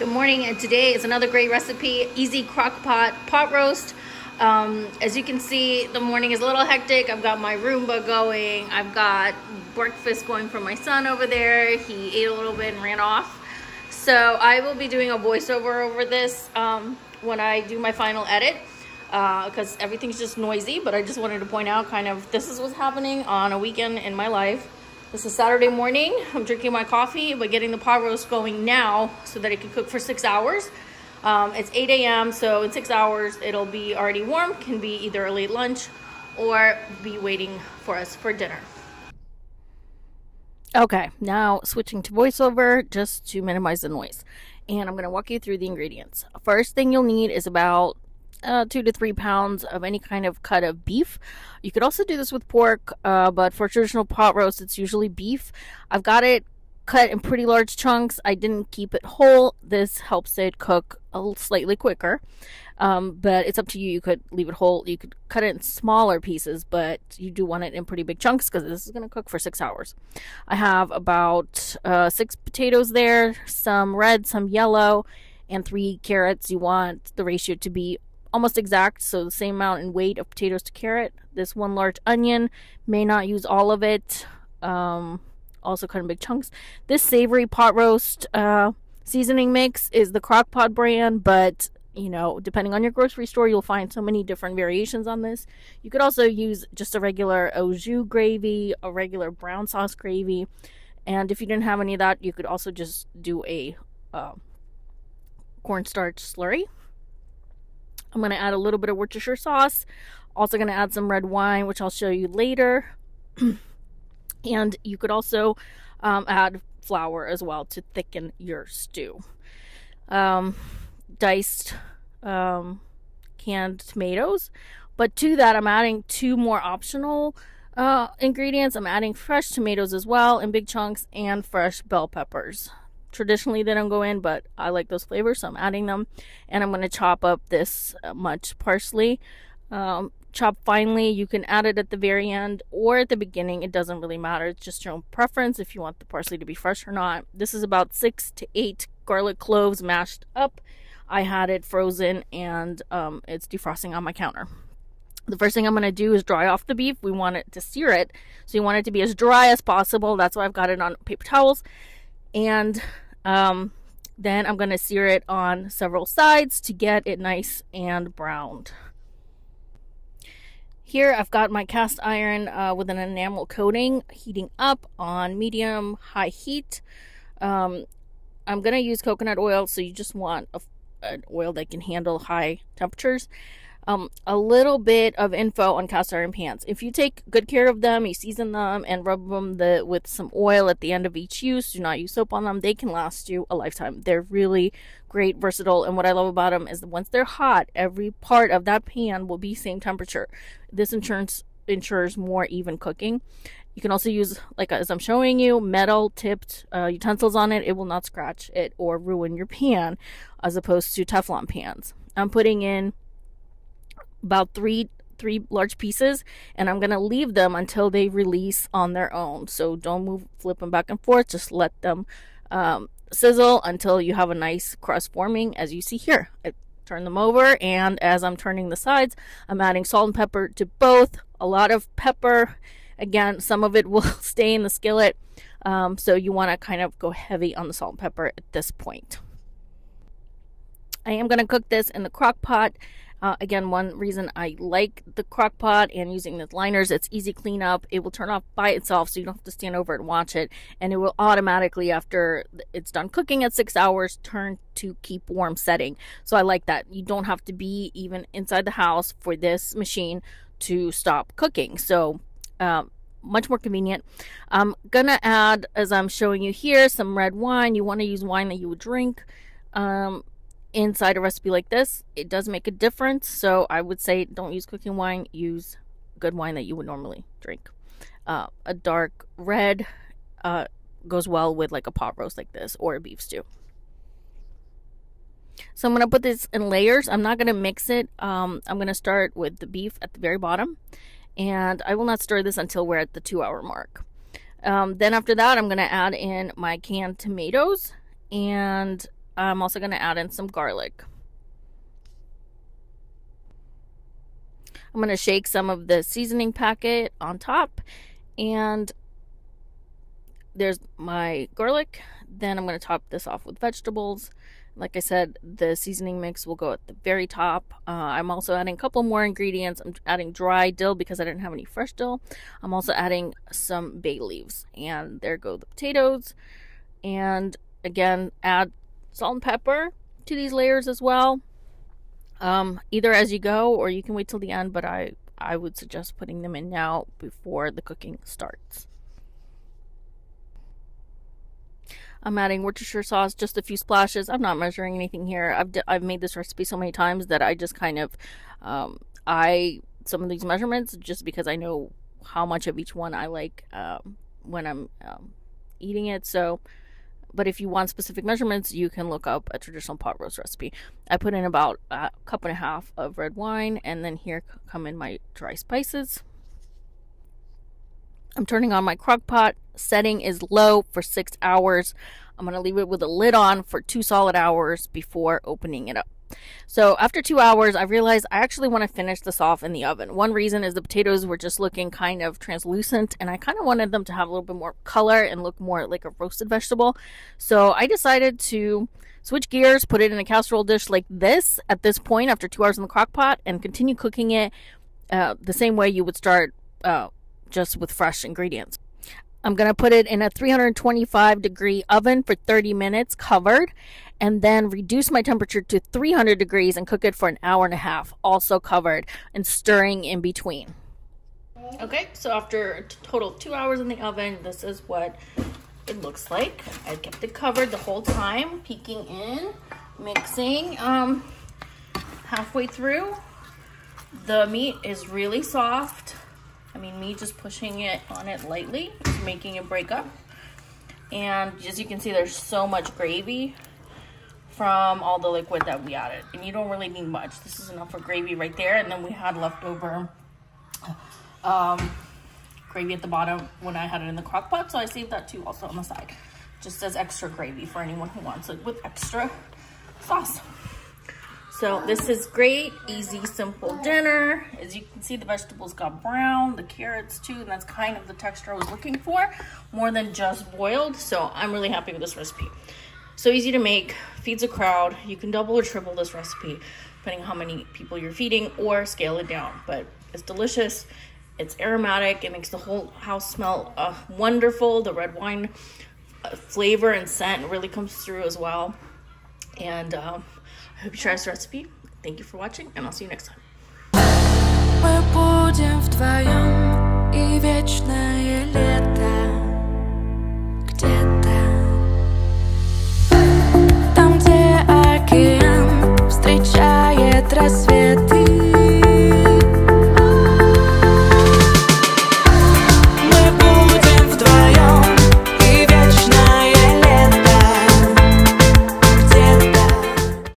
Good morning, and today is another great recipe, easy crock pot pot roast. Um, as you can see, the morning is a little hectic. I've got my Roomba going. I've got breakfast going for my son over there. He ate a little bit and ran off. So I will be doing a voiceover over this um, when I do my final edit because uh, everything's just noisy. But I just wanted to point out kind of this is what's happening on a weekend in my life. This is Saturday morning. I'm drinking my coffee, but getting the pot roast going now so that it can cook for six hours. Um, it's 8 a.m., so in six hours, it'll be already warm, can be either a late lunch or be waiting for us for dinner. Okay, now switching to voiceover just to minimize the noise. And I'm going to walk you through the ingredients. First thing you'll need is about uh, two to three pounds of any kind of cut of beef. You could also do this with pork, uh, but for traditional pot roast, it's usually beef. I've got it cut in pretty large chunks. I didn't keep it whole. This helps it cook a slightly quicker. Um, but it's up to you. You could leave it whole. You could cut it in smaller pieces, but you do want it in pretty big chunks because this is going to cook for six hours. I have about uh, six potatoes there, some red, some yellow, and three carrots. You want the ratio to be almost exact, so the same amount in weight of potatoes to carrot. This one large onion, may not use all of it, um, also cut in big chunks. This savory pot roast uh, seasoning mix is the Crock-Pot brand, but you know, depending on your grocery store, you'll find so many different variations on this. You could also use just a regular au jus gravy, a regular brown sauce gravy, and if you didn't have any of that, you could also just do a uh, cornstarch slurry. I'm going to add a little bit of Worcestershire sauce. Also going to add some red wine, which I'll show you later. and you could also um, add flour as well to thicken your stew. Um, diced um, canned tomatoes. But to that, I'm adding two more optional uh, ingredients. I'm adding fresh tomatoes as well in big chunks and fresh bell peppers traditionally they don't go in, but I like those flavors, so I'm adding them. And I'm going to chop up this uh, much parsley. Um, chop finely. You can add it at the very end or at the beginning. It doesn't really matter. It's just your own preference if you want the parsley to be fresh or not. This is about six to eight garlic cloves mashed up. I had it frozen and um, it's defrosting on my counter. The first thing I'm going to do is dry off the beef. We want it to sear it. So you want it to be as dry as possible. That's why I've got it on paper towels and um, then I'm going to sear it on several sides to get it nice and browned. Here I've got my cast iron uh, with an enamel coating heating up on medium high heat. Um, I'm going to use coconut oil, so you just want a, an oil that can handle high temperatures um, a little bit of info on cast iron pans. If you take good care of them, you season them and rub them the, with some oil at the end of each use, do not use soap on them, they can last you a lifetime. They're really great, versatile, and what I love about them is that once they're hot, every part of that pan will be same temperature. This ensures ensures more even cooking. You can also use, like as I'm showing you, metal tipped uh, utensils on it. It will not scratch it or ruin your pan as opposed to Teflon pans. I'm putting in about three three large pieces and I'm going to leave them until they release on their own. So don't move, flip them back and forth. Just let them um, sizzle until you have a nice crust forming as you see here. I turn them over and as I'm turning the sides, I'm adding salt and pepper to both. A lot of pepper. Again, some of it will stay in the skillet. Um, so you want to kind of go heavy on the salt and pepper at this point. I am going to cook this in the crock pot uh, again, one reason I like the crock pot and using the liners, it's easy cleanup. It will turn off by itself, so you don't have to stand over and watch it. And it will automatically, after it's done cooking at six hours, turn to keep warm setting. So I like that. You don't have to be even inside the house for this machine to stop cooking. So, um, much more convenient. I'm gonna add, as I'm showing you here, some red wine. You want to use wine that you would drink. Um, inside a recipe like this, it does make a difference. So I would say don't use cooking wine, use good wine that you would normally drink. Uh, a dark red uh, goes well with like a pot roast like this or a beef stew. So I'm going to put this in layers. I'm not going to mix it. Um, I'm going to start with the beef at the very bottom. And I will not stir this until we're at the two hour mark. Um, then after that, I'm going to add in my canned tomatoes and I'm also going to add in some garlic. I'm going to shake some of the seasoning packet on top and there's my garlic. Then I'm going to top this off with vegetables. Like I said, the seasoning mix will go at the very top. Uh, I'm also adding a couple more ingredients. I'm adding dry dill because I didn't have any fresh dill. I'm also adding some bay leaves. And there go the potatoes. And again, add salt and pepper to these layers as well. Um, either as you go or you can wait till the end, but I, I would suggest putting them in now before the cooking starts. I'm adding Worcestershire sauce, just a few splashes. I'm not measuring anything here. I've I've made this recipe so many times that I just kind of um, I some of these measurements just because I know how much of each one I like um, when I'm um, eating it. So, but if you want specific measurements, you can look up a traditional pot roast recipe. I put in about a cup and a half of red wine, and then here come in my dry spices. I'm turning on my crock pot. Setting is low for six hours. I'm going to leave it with a lid on for two solid hours before opening it up. So after two hours, I realized I actually want to finish this off in the oven. One reason is the potatoes were just looking kind of translucent, and I kind of wanted them to have a little bit more color and look more like a roasted vegetable. So I decided to switch gears, put it in a casserole dish like this at this point after two hours in the crock pot, and continue cooking it uh, the same way you would start uh, just with fresh ingredients. I'm going to put it in a 325 degree oven for 30 minutes covered and then reduce my temperature to 300 degrees and cook it for an hour and a half, also covered and stirring in between. Okay, so after a total two hours in the oven, this is what it looks like. I kept it covered the whole time, peeking in, mixing. Um, halfway through, the meat is really soft. I mean, me just pushing it on it lightly, making it break up. And as you can see, there's so much gravy from all the liquid that we added. And you don't really need much. This is enough for gravy right there. And then we had leftover um, gravy at the bottom when I had it in the crock pot. So I saved that too also on the side. Just as extra gravy for anyone who wants it with extra sauce. So this is great, easy, simple dinner. As you can see, the vegetables got brown, the carrots too, and that's kind of the texture I was looking for, more than just boiled. So I'm really happy with this recipe. So easy to make, feeds a crowd. You can double or triple this recipe, depending on how many people you're feeding, or scale it down. But it's delicious, it's aromatic, it makes the whole house smell uh, wonderful. The red wine uh, flavor and scent really comes through as well. And um, I hope you try this recipe. Thank you for watching, and I'll see you next time.